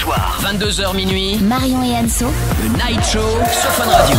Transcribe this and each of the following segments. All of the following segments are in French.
soirs, 22h minuit, Marion et Anso. le Night Show sur Fun Radio.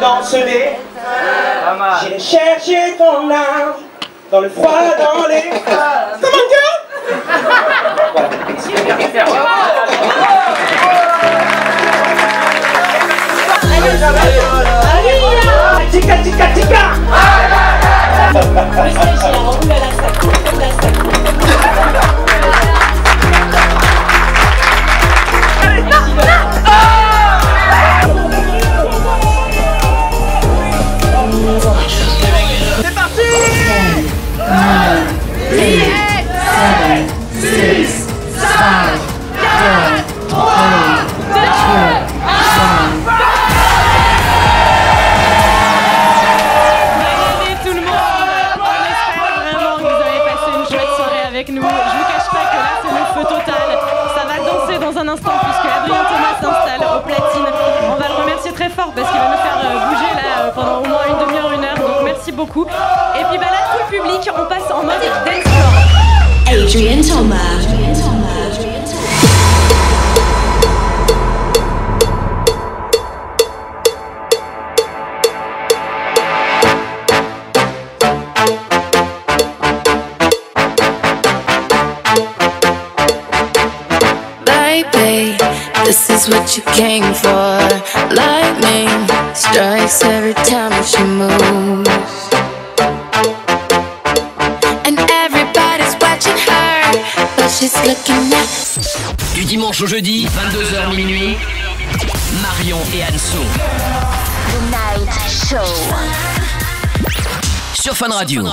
Dansent les J'irai chercher ton âme dans le froid, dans les... Salut tout le monde On espère vraiment que vous avez passé une chouette soirée avec nous. Je vous cache pas que là c'est le feu total. Ça va danser dans un instant puisque Adrien Thomas s'installe au platine. On va le remercier très fort parce qu'il va nous faire euh, bouger là euh, pendant au moins une demi-heure, une heure. Donc merci beaucoup. Et puis bah là tout le public, on passe en mode dance floor. Adrian Thomas. This is what you came for. Lightning strikes every time she moves. And everybody's watching her, but she's looking at Du dimanche au jeudi, 22h minuit, Marion et Anso The Night Show. sur Fun Radio.